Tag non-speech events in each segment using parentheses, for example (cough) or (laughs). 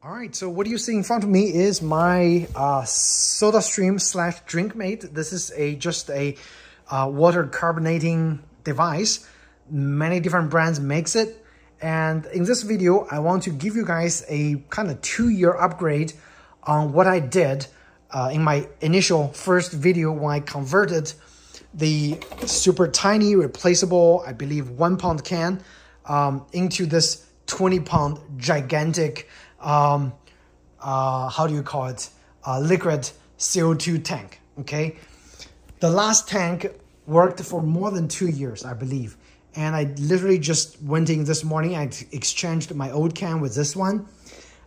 All right, so what you see in front of me is my uh, SodaStream slash DrinkMate. This is a just a uh, water carbonating device. Many different brands makes it. And in this video, I want to give you guys a kind of two-year upgrade on what I did uh, in my initial first video when I converted the super tiny replaceable, I believe one pound can um, into this 20 pound gigantic um, uh, how do you call it, liquid CO2 tank, okay? The last tank worked for more than two years, I believe. And I literally just went in this morning, I exchanged my old can with this one.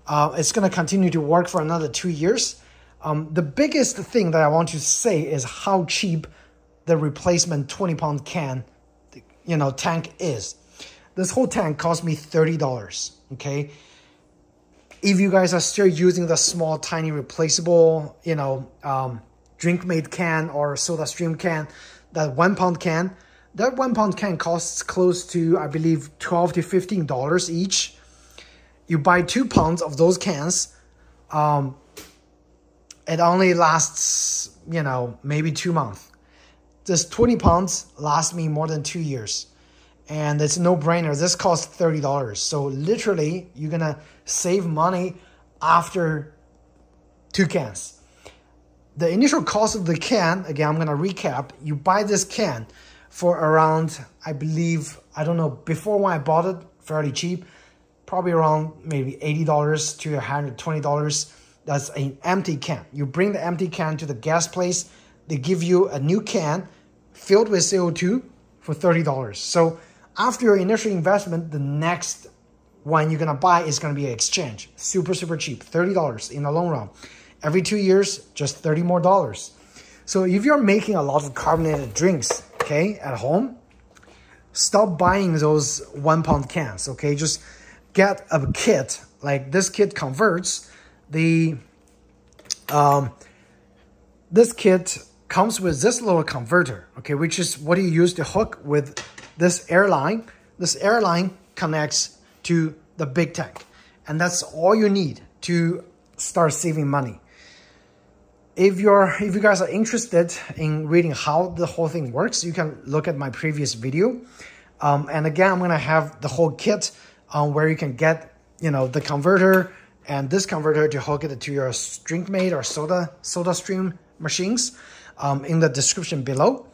Uh, it's gonna continue to work for another two years. Um, the biggest thing that I want to say is how cheap the replacement 20 pound can, you know, tank is. This whole tank cost me $30, okay? If you guys are still using the small, tiny, replaceable, you know, um, DrinkMate can or SodaStream can, that one pound can, that one pound can costs close to, I believe, 12 to $15 each. You buy two pounds of those cans, um, it only lasts, you know, maybe two months. This 20 pounds lasts me more than two years and it's no brainer. This costs $30. So literally you're gonna save money after two cans. The initial cost of the can, again, I'm gonna recap. You buy this can for around, I believe, I don't know, before when I bought it, fairly cheap, probably around maybe $80 to $120. That's an empty can. You bring the empty can to the gas place, they give you a new can filled with CO2 for $30. So after your initial investment, the next one you're gonna buy is gonna be an exchange. Super, super cheap, $30 in the long run. Every two years, just 30 more dollars. So if you're making a lot of carbonated drinks, okay, at home, stop buying those one pound cans, okay? Just get a kit, like this kit converts the, um, this kit comes with this little converter, okay, which is what you use to hook with this airline, this airline connects to the big tank. And that's all you need to start saving money. If you're if you guys are interested in reading how the whole thing works, you can look at my previous video. Um, and again, I'm gonna have the whole kit on where you can get, you know, the converter and this converter to hook it to your DrinkMate or Soda SodaStream machines um, in the description below.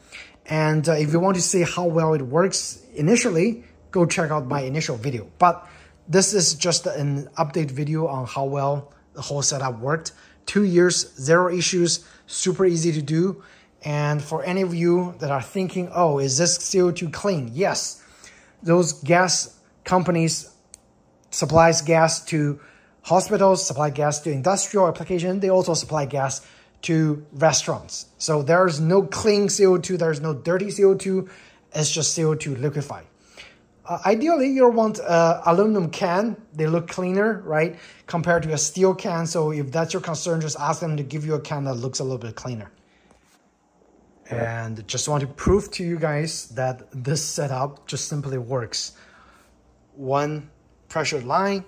And uh, if you want to see how well it works initially, go check out my initial video. But this is just an update video on how well the whole setup worked. Two years, zero issues, super easy to do. And for any of you that are thinking, oh, is this CO2 clean? Yes, those gas companies supplies gas to hospitals, supply gas to industrial application. They also supply gas to restaurants. So there's no clean CO2, there's no dirty CO2, it's just CO2 liquefied. Uh, ideally, you want an aluminum can. They look cleaner, right, compared to a steel can. So if that's your concern, just ask them to give you a can that looks a little bit cleaner. And just want to prove to you guys that this setup just simply works. One pressure line,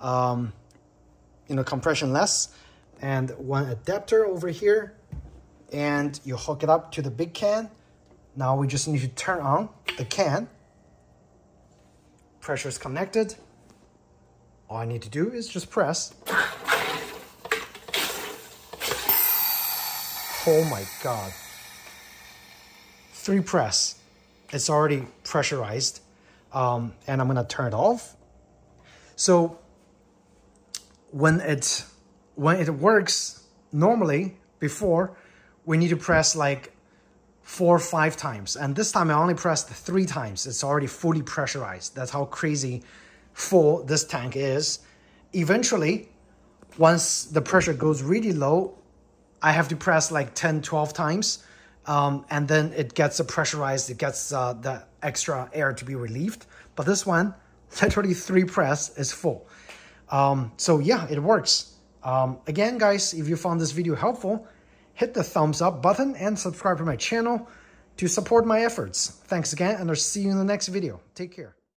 um, you know, compression less, and one adapter over here and you hook it up to the big can. Now we just need to turn on the can. Pressure is connected. All I need to do is just press. Oh my God. Three press. It's already pressurized. Um, and I'm gonna turn it off. So when it's when it works normally before, we need to press like four or five times. And this time I only pressed three times. It's already fully pressurized. That's how crazy full this tank is. Eventually, once the pressure goes really low, I have to press like 10, 12 times. Um, and then it gets pressurized, it gets uh, the extra air to be relieved. But this one, (laughs) literally three press is full. Um, so yeah, it works. Um, again, guys, if you found this video helpful, hit the thumbs up button and subscribe to my channel to support my efforts. Thanks again, and I'll see you in the next video. Take care.